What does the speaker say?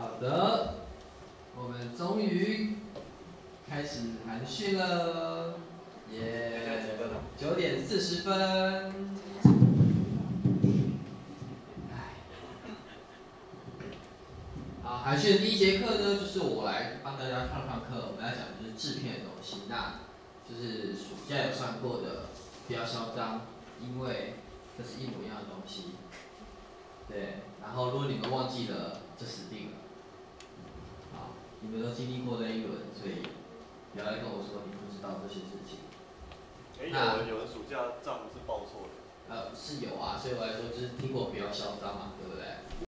好。的，我们终于开始寒训了，耶！九点四十分。好，寒训第一节课呢，就是我来帮大家上上课，我们要讲的就是制片的东西，那就是暑假有上过的，不要嚣张，因为这是一模一样的东西。对，然后如果你们忘记了，就死定了。好，你们都经历过这一轮，所以不要来跟我说你不知道这些事情。哎，有人有人暑假账是报错的。呃，是有啊，所以我来说就是听过不要嚣张嘛，对？